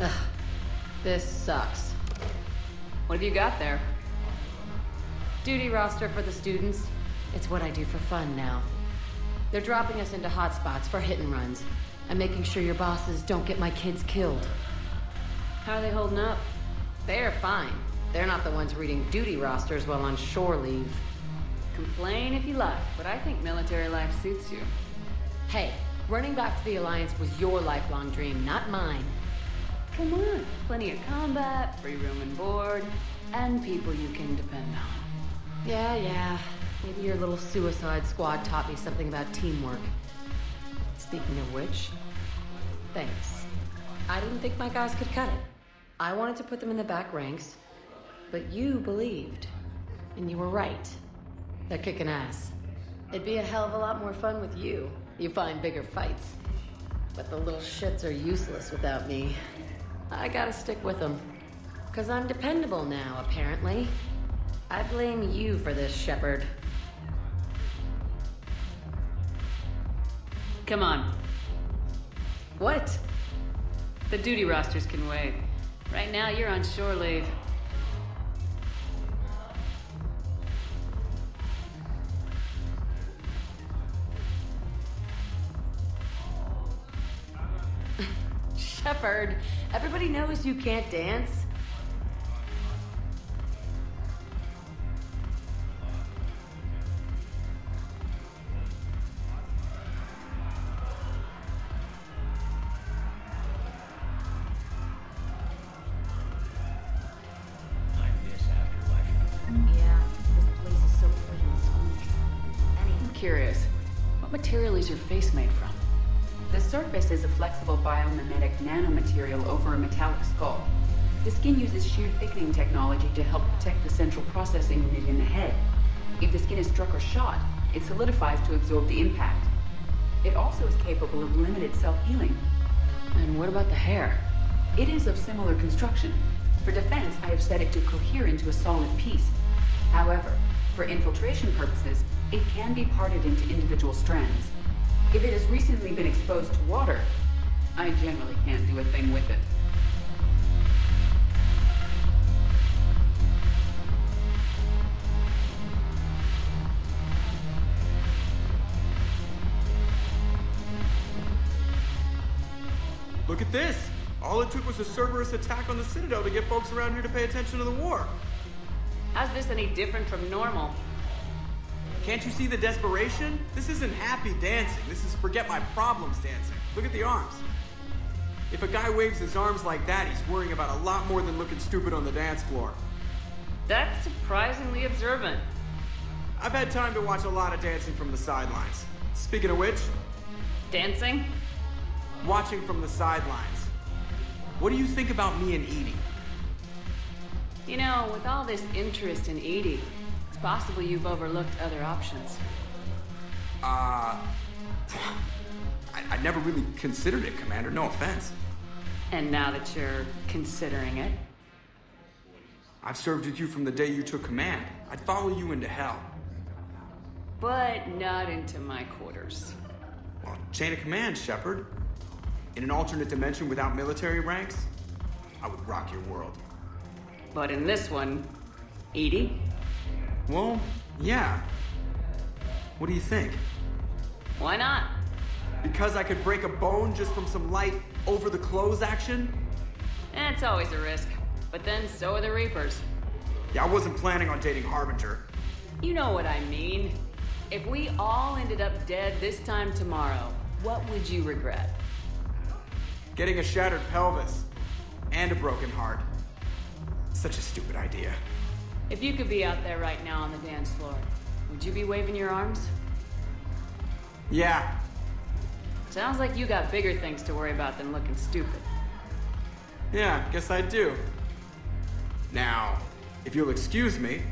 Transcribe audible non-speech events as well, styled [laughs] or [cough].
Ugh. This sucks. What have you got there? Duty roster for the students. It's what I do for fun now. They're dropping us into hotspots for hit and runs. and making sure your bosses don't get my kids killed. How are they holding up? They're fine. They're not the ones reading duty rosters while on shore leave. Complain if you like, but I think military life suits you. Hey, running back to the Alliance was your lifelong dream, not mine. Come on, plenty of combat, free room and board, and people you can depend on. Yeah, yeah. Maybe your little suicide squad taught me something about teamwork. Speaking of which, thanks. I didn't think my guys could cut it. I wanted to put them in the back ranks, but you believed. And you were right. They're kicking ass. It'd be a hell of a lot more fun with you. You find bigger fights. But the little shits are useless without me. I gotta stick with them. Cause I'm dependable now, apparently. I blame you for this, Shepard. Come on. What? The duty rosters can wait. Right now, you're on shore leave. [laughs] Shepard, everybody knows you can't dance. Yeah, this place is so freaking sweet. I'm curious. What material is your face made from? The surface is a flexible biomimetic nanomaterial over a metallic skull. The skin uses shear thickening technology to help protect the central processing unit in the head. If the skin is struck or shot, it solidifies to absorb the impact. It also is capable of limited self-healing. And what about the hair? It is of similar construction. For defense, I have set it to cohere into a solid piece. However, for infiltration purposes, it can be parted into individual strands. If it has recently been exposed to water, I generally can't do a thing with it. Look at this! All it took was a Cerberus attack on the Citadel to get folks around here to pay attention to the war. How's this any different from normal? Can't you see the desperation? This isn't happy dancing. This is forget my problems dancing. Look at the arms. If a guy waves his arms like that, he's worrying about a lot more than looking stupid on the dance floor. That's surprisingly observant. I've had time to watch a lot of dancing from the sidelines. Speaking of which, Dancing? watching from the sidelines. What do you think about me and EDI? You know, with all this interest in EDI, possible you've overlooked other options. Uh. I, I never really considered it, Commander. No offense. And now that you're considering it, I've served with you from the day you took command. I'd follow you into hell. but not into my quarters. Well, chain of command, Shepard. In an alternate dimension without military ranks, I would rock your world. But in this one, EDI? Well, yeah. What do you think? Why not? Because I could break a bone just from some light over the clothes action? Eh, It's always a risk. But then so are the Reapers. Yeah, I wasn't planning on dating Harbinger. You know what I mean. If we all ended up dead this time tomorrow, what would you regret? Getting a shattered pelvis and a broken heart. Such a stupid idea. If you could be out there right now on the dance floor, would you be waving your arms? Yeah, Sounds like you got bigger things to worry about than looking stupid. yeah, guess I do. Now, if you'll excuse me,